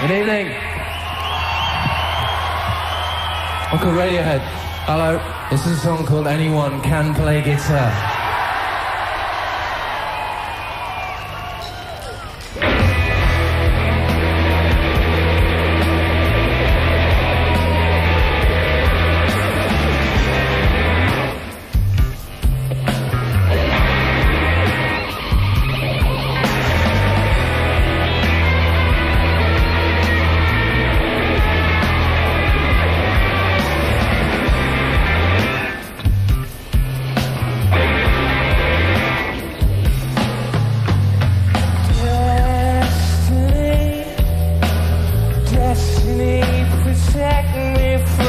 Good evening. Uncle Radiohead. Hello. This is a song called Anyone Can Play Guitar. Destiny, protect me from